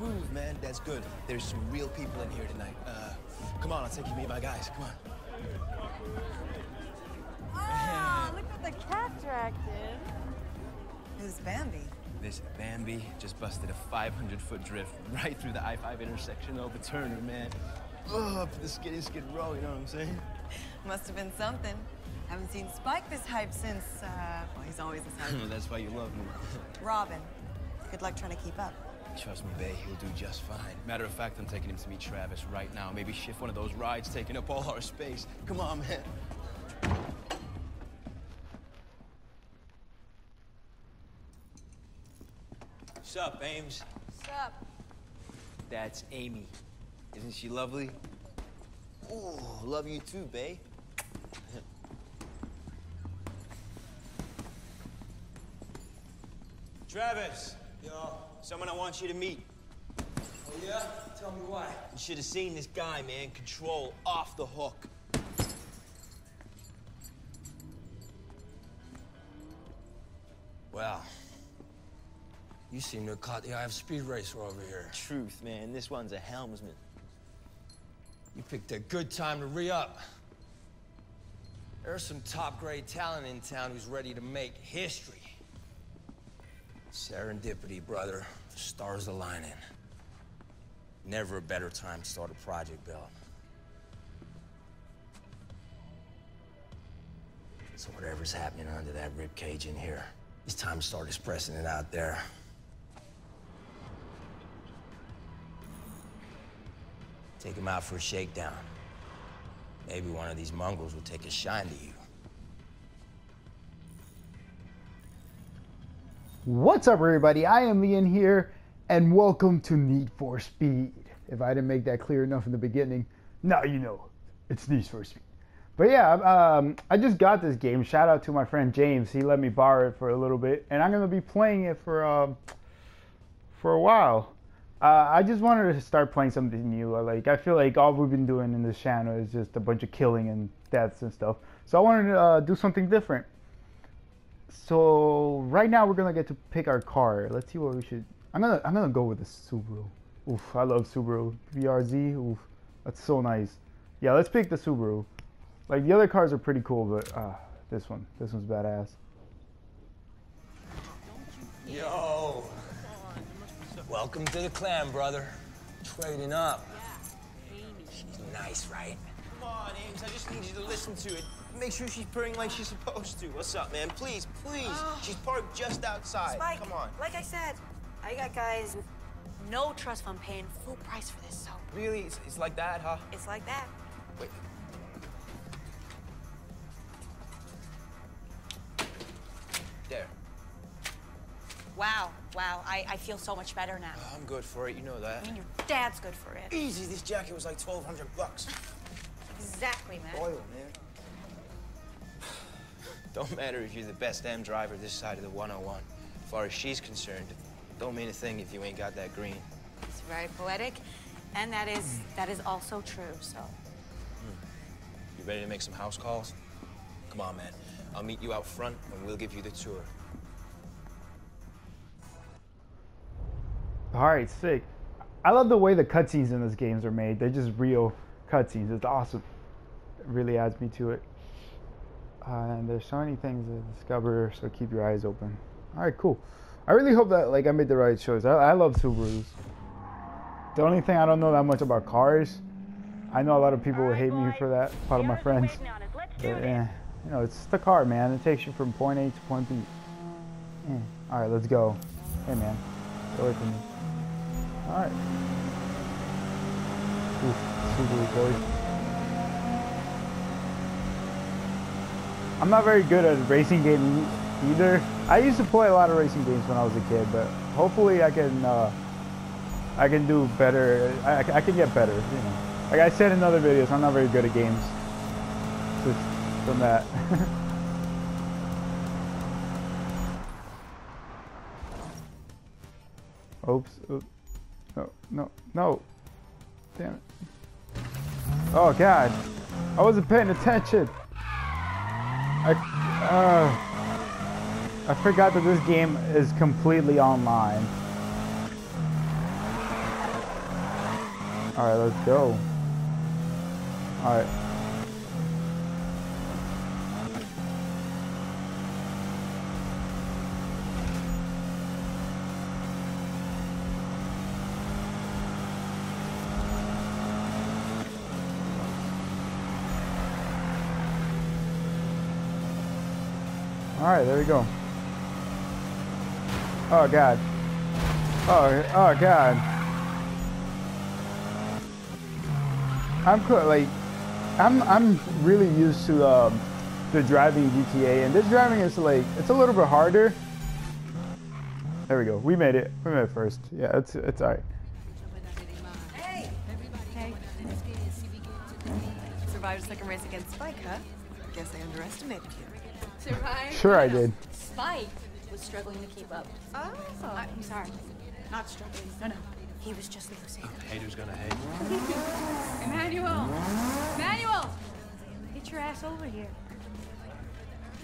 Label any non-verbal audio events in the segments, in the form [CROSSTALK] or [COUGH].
smooth, man. That's good. There's some real people in here tonight. Uh, come on, I'll take you to meet my guys. Come on. Oh, look what the cat dragged in. Who's Bambi? This Bambi just busted a 500 foot drift right through the I 5 intersection over Turner, man. Oh, up to the skiddy skid row, you know what I'm saying? [LAUGHS] Must have been something. Haven't seen Spike this hype since, uh, well, he's always this [LAUGHS] hype. That's why you love him. Robin. Good luck trying to keep up. Trust me, Bay, he'll do just fine. Matter of fact, I'm taking him to meet Travis right now. Maybe shift one of those rides taking up all our space. Come on, man. What's up, Ames? What's up? That's Amy. Isn't she lovely? Ooh, love you too, Bay. Travis, yo, someone I want you to meet. Oh yeah? Tell me why. You should have seen this guy, man. Control off the hook. Well, you seem to have caught the eye of speed racer over here. Truth, man. This one's a helmsman. You picked a good time to re-up. There's some top-grade talent in town who's ready to make history. Serendipity, brother. Stars aligning. Never a better time to start a project, Bill. So whatever's happening under that rib cage in here, it's time to start expressing it out there. Take him out for a shakedown. Maybe one of these mongrels will take a shine to you. What's up, everybody? I am Lian here, and welcome to Need for Speed. If I didn't make that clear enough in the beginning, now you know it's Need for Speed. But yeah, um, I just got this game. Shout out to my friend James. He let me borrow it for a little bit, and I'm gonna be playing it for um, for a while. Uh, I just wanted to start playing something new. Like I feel like all we've been doing in this channel is just a bunch of killing and deaths and stuff. So I wanted to uh, do something different. So right now we're gonna get to pick our car. Let's see what we should. I'm gonna I'm gonna go with the Subaru. Oof, I love Subaru BRZ. Oof, that's so nice. Yeah, let's pick the Subaru. Like the other cars are pretty cool, but uh, this one, this one's badass. Yo! Welcome to the clan, brother. Trading up. She's nice, right? Come on, Ames. I just need you to listen to it. Make sure she's purring like she's supposed to. What's up, man? Please, please. Oh. She's parked just outside. Spike, Come on. like I said, I got guys no trust fund paying full price for this, so Really? It's, it's like that, huh? it's like that. Wait. There. Wow, wow, I, I feel so much better now. Oh, I'm good for it. You know that. I mean, your dad's good for it. Easy. This jacket was like 1,200 bucks. [LAUGHS] Exactly, man. Oil, man. Don't matter if you're the best M driver this side of the 101. As far as she's concerned, don't mean a thing if you ain't got that green. It's very poetic, and that is that is also true. So, hmm. You ready to make some house calls? Come on, man. I'll meet you out front and we'll give you the tour. All right, sick. I love the way the cutscenes in this games are made. They're just real cutscenes. It's awesome. It really adds me to it. Uh, and there's so many things to discover, so keep your eyes open. All right, cool. I really hope that like I made the right choice. I, I love Subarus. The only thing I don't know that much about cars, I know a lot of people will hate me for that. Part of my friends. But yeah, you know, it's the car, man. It takes you from point A to point B. Yeah. All right, let's go. Hey, man, get away from me. All right. Subaru boy. I'm not very good at racing games either. I used to play a lot of racing games when I was a kid, but hopefully I can uh, I can do better. I, I can get better. You know, like I said in other videos, I'm not very good at games. Just from that. [LAUGHS] Oops. oops. No, no, no. Damn it. Oh god. I wasn't paying attention. I uh, I forgot that this game is completely online. Alright, let's go. Alright. Alright, there we go. Oh god. Oh, oh god. I'm like, I'm I'm really used to um, the driving GTA, and this driving is like it's a little bit harder. There we go. We made it. We made it first. Yeah, it's it's alright. Hey! Hey. Survived a second race against Spike, huh? Guess I underestimated you. Survived. Sure, I did. Spike was struggling to keep up. Oh. I'm sorry. Not struggling. No, no. He was just losing. Haters gonna hate. [LAUGHS] Emmanuel! Emmanuel! Get your ass over here.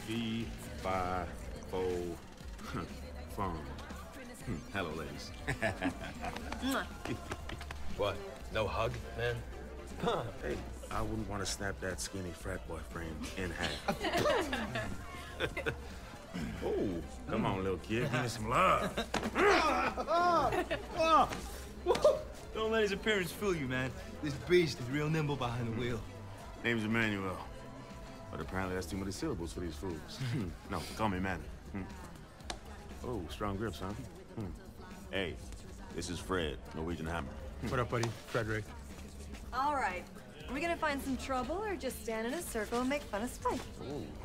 V five four phone. Hmm, Hello, ladies. [LAUGHS] What? No hug, man? Hey, I wouldn't want to snap that skinny frat boy frame in half. [LAUGHS] oh, come on, little kid, give me some love. [LAUGHS] Don't let his appearance fool you, man. This beast is real nimble behind the wheel. Name's Emmanuel, but apparently that's too many syllables for these fools. [LAUGHS] no, call me Manny. Hmm. Oh, strong grips, huh? Hmm. Hey, this is Fred, Norwegian Hammer. What up, buddy? Frederick. All right. Are we gonna find some trouble or just stand in a circle and make fun of Spike?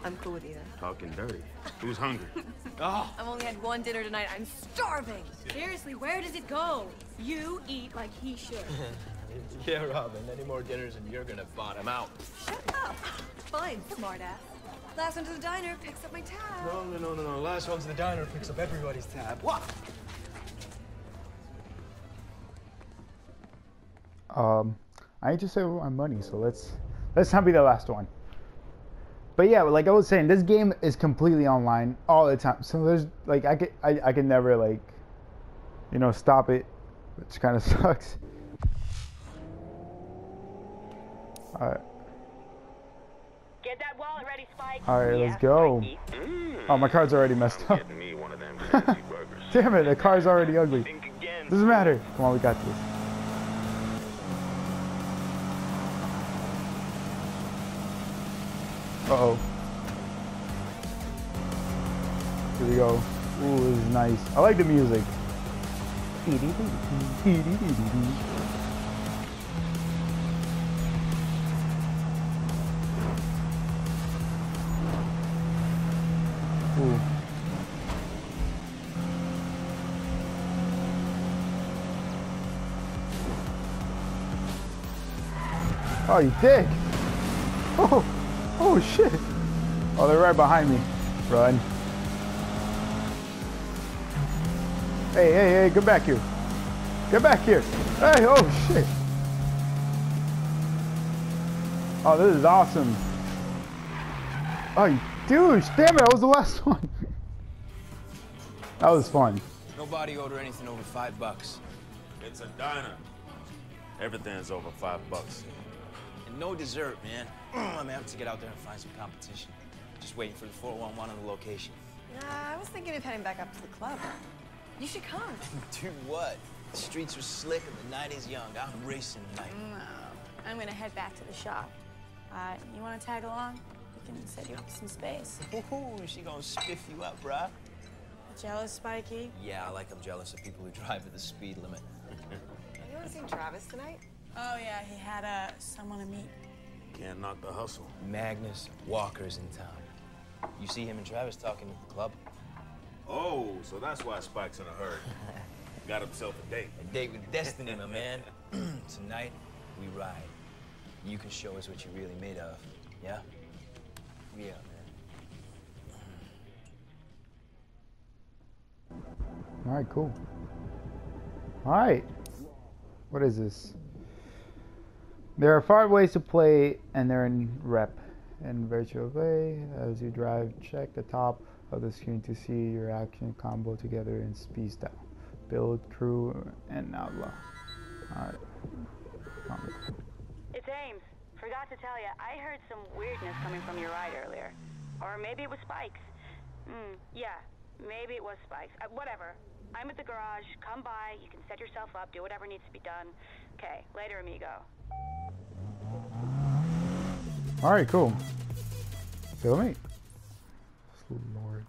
I'm cool with either. Talking dirty. Who's hungry? [LAUGHS] Oh, I've only had one dinner tonight. I'm starving. Seriously, where does it go? You eat like he should. [LAUGHS] yeah, Robin. Any more dinners and you're gonna bottom out. Shut up. Fine, smartass. Last one to the diner picks up my tab. No, no, no, no, no. Last one to the diner picks up everybody's tab. What? Um, I need to save my money, so let's let's not be the last one. But yeah, like I was saying, this game is completely online all the time. So there's like I could I, I can never like you know stop it, which kind of [LAUGHS] sucks. All right, Get that wallet ready, Spike. all right, Yeah, let's go. Spikey. Mm. Oh, my card's already messed up. Getting me one of them [LAUGHS] fancy burgers. Damn it, the car's already ugly. Think again. Doesn't matter. Come on, we got this. Uh oh. Here we go. Ooh, this is nice. I like the music. Ooh. Oh, you dick! [LAUGHS] Oh, oh shit! Oh, they're right behind me. Run. Hey, hey, hey, get back here. Get back here. Hey, oh shit. Oh, this is awesome. Oh, you douche. Damn it, I was the last [LAUGHS] one. that was fun. Nobody order anything over five bucks. It's a diner. Everything's over five bucks. And no dessert, man. [CLEARS THROAT] I'm gonna have to get out there and find some competition. Just waiting for the 411 on the location. Nah, I was thinking of heading back up to the club. You should come. [LAUGHS] Dude, what? The streets are slick and the night is young. I'm racing tonight. No. I'm gonna head back to the shop. Uh, you wanna tag along? We can set you up some space. [LAUGHS] Ooh, she gonna spiff you up, bruh. Jealous, Spiky? Yeah, I like I'm jealous of people who drive at the speed limit. [LAUGHS] Anyone seen Travis tonight? Oh yeah, he had uh, someone to meet. Can't knock the hustle. Magnus Walker's in town. You see him and Travis talking at the club? Oh, so that's why Spike's in a hurry. [LAUGHS] Got himself a date. A date with destiny, my man. [CLEARS THROAT] Tonight, we ride. You can show us what you're really made of. Yeah? Yeah, man. All right, cool. Alright. What is this? There are five ways to play, and they're in rep. In virtual play, as you drive, check the top of the screen to see your action combo together in speed style. Build, crew, and outlaw. Alright. It's Ames. Forgot to tell you, I heard some weirdness coming from your ride earlier. Or maybe it was Spikes. Hmm, yeah, maybe it was Spikes. Uh, whatever. I'm at the garage. Come by. You can set yourself up, do whatever needs to be done. Okay, later, amigo. Alright, cool. Feel me? Lord.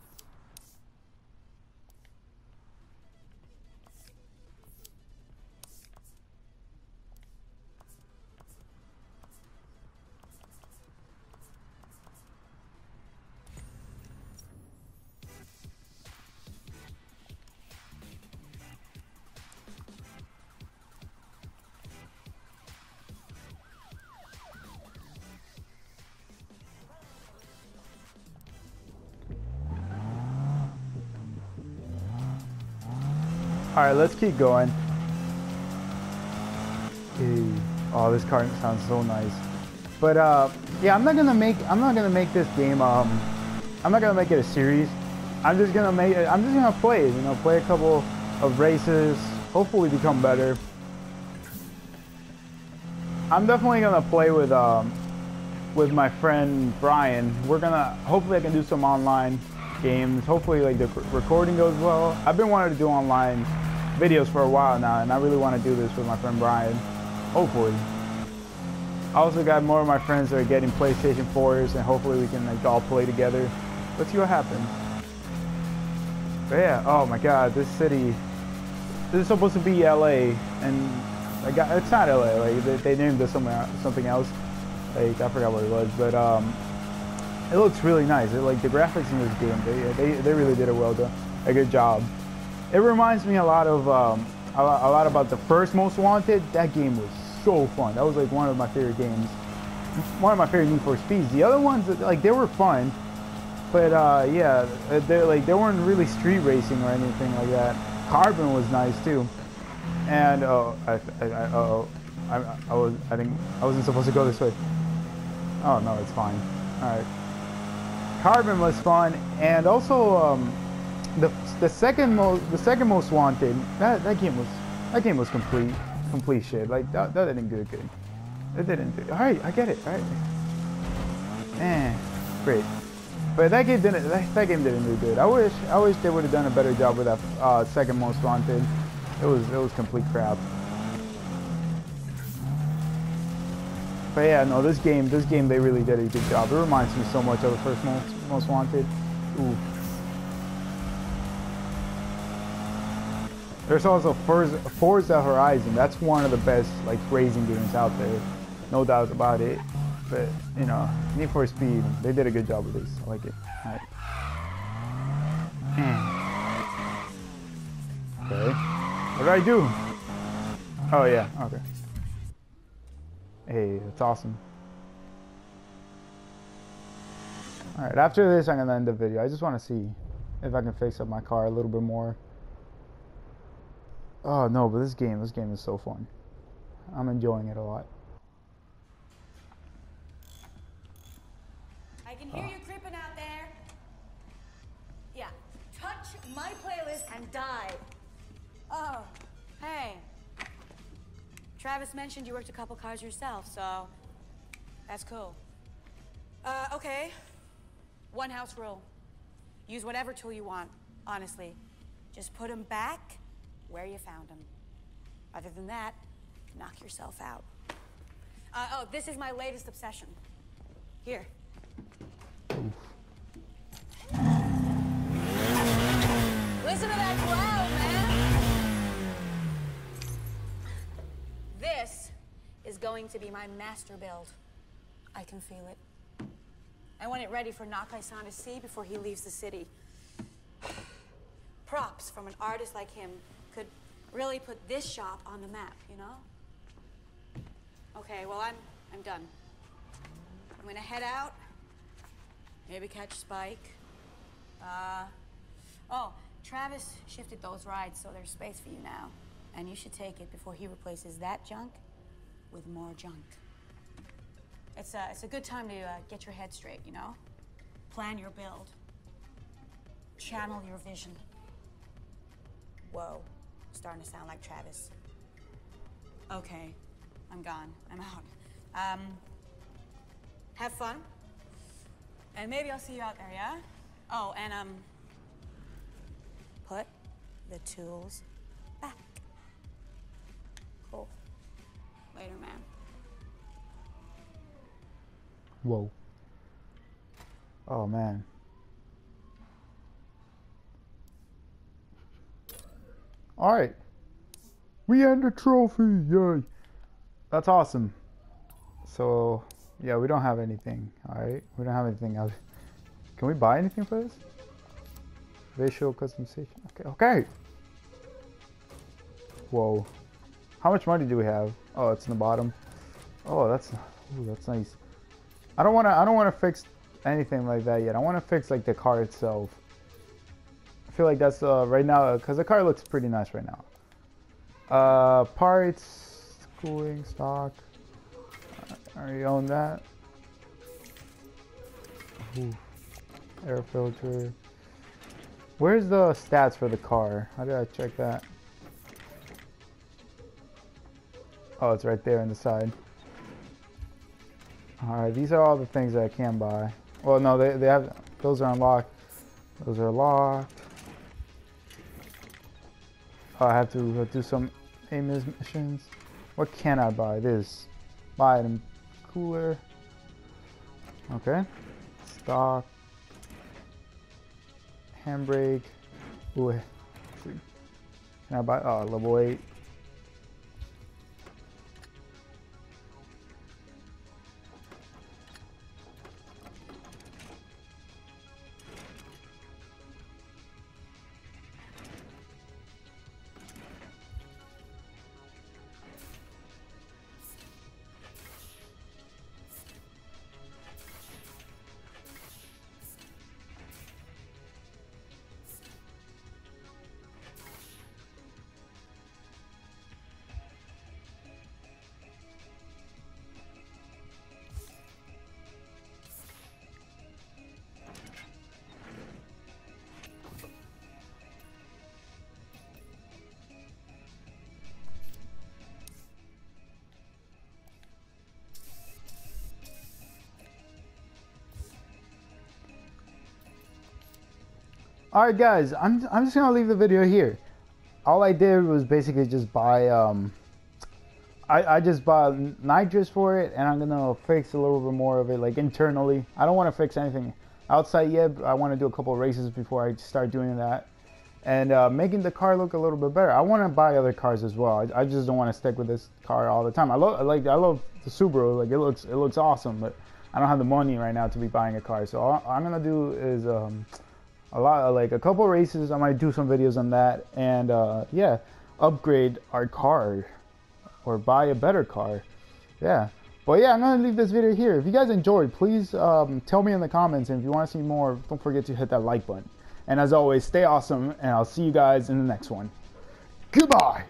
All right, let's keep going. Oh, this car sounds so nice. But uh, yeah, I'm not gonna make I'm not gonna make this game. Um, I'm not gonna make it a series. I'm just gonna make it. I'm just gonna play. You know, play a couple of races. Hopefully, become better. I'm definitely gonna play with um, with my friend Brian. We're gonna hopefully I can do some online games. Hopefully, like the recording goes well. I've been wanting to do online videos for a while now, and I really want to do this with my friend Brian. Hopefully. I also got more of my friends that are getting PlayStation 4s, and hopefully we can like all play together. Let's see what happens. But yeah, oh my god, this city. This is supposed to be LA, and like it's not LA. Like they, they named this somewhere, something else. Like I forgot what it was, but um, it looks really nice. It, like the graphics in this game, they, they they really did a well done, a good job. It reminds me a lot of um, a, lot, a lot about the first Most Wanted. That game was so fun. That was like one of my favorite games. One of my favorite Need for Speeds. The other ones, like they were fun, but uh, yeah, they like they weren't really street racing or anything like that. Carbon was nice too, and oh, I, I, I, uh, I, I was I think I wasn't supposed to go this way. Oh no, it's fine. All right. Carbon was fun, and also um, the the second most the second most wanted that that game was that game was complete complete shit. Like that, that didn't do good. It didn't do. All right, I get it. All right. man, great. But that game didn't. That, that game didn't do good. I wish. I wish they would have done a better job with that uh, second most wanted. It was. It was complete crap. But yeah, no, this game, this game, they really did a good job. It reminds me so much of the first Most, most Wanted. Ooh. There's also Forza, Horizon. That's one of the best like racing games out there, no doubt about it. But you know, Need for Speed, they did a good job with this. I like it. All right. Hmm. Okay. What do I do? Oh yeah. Okay. Hey, that's awesome. Alright, after this I'm going to end the video. I just want to see if I can fix up my car a little bit more. Oh no, but this game, this game is so fun. I'm enjoying it a lot. I can hear oh. you creeping out there. Yeah, touch my playlist and die. Oh, hey. Travis mentioned you worked a couple cars yourself, so that's cool. Uh, okay. One house rule. Use whatever tool you want, honestly. Just put them back where you found them. Other than that, knock yourself out. Uh, oh, this is my latest obsession. Here. Listen to that man! This is going to be my master build. I can feel it. I want it ready for Nakai-san to see before he leaves the city. [SIGHS] Props from an artist like him could really put this shop on the map, you know? Okay, well, I'm, I'm done. I'm gonna head out, maybe catch Spike. Uh, oh, Travis shifted those rides, so there's space for you now. And you should take it before he replaces that junk with more junk. It's a, it's a good time to uh, get your head straight, you know? Plan your build. Channel your vision. Whoa, starting to sound like Travis. Okay, I'm gone. I'm out. Um, have fun. And maybe I'll see you out there, yeah? Oh, and um, put the tools back. Cool. Later, man. Whoa. Oh man. Alright. We end the trophy, yay. That's awesome. So, yeah, we don't have anything. Alright, we don't have anything else. Can we buy anything for this? Visual customization. Okay, okay. Whoa. How much money do we have? Oh, it's in the bottom. Oh, that's ooh, that's nice. I don't want to I don't want to fix anything like that yet. I want to fix like the car itself. I feel like that's uh, right now because the car looks pretty nice right now. Uh, parts, cooling, stock. I already own that. Ooh. Air filter. Where's the stats for the car? How did I check that? Oh, it's right there on the side. Alright, these are all the things that I can buy. Well, no, they, they have, those are unlocked. Those are locked. Oh, I have to do some aim missions. What can I buy? This. Buy item. Cooler. Okay. Stock. Handbrake. Ooh. Can I buy? Oh, level 8. Alright guys, I'm, I'm just gonna leave the video here. All I did was basically just buy, um, I, I just bought nitrous for it and I'm gonna fix a little bit more of it like internally. I don't want to fix anything outside yet, I want to do a couple races before I start doing that. And uh, making the car look a little bit better. I want to buy other cars as well. I, I just don't want to stick with this car all the time. I love like I love the Subaru. Like it looks it looks awesome, but I don't have the money right now to be buying a car. So all I'm gonna do is um, a lot like a couple races i might do some videos on that and uh, yeah upgrade our car or buy a better car. Yeah. But yeah i'm gonna leave this video here. If you guys enjoyed please um, tell me in the comments. And if you want to see more don't forget to hit that like button. And as always stay awesome and i'll see you guys in the next one. Goodbye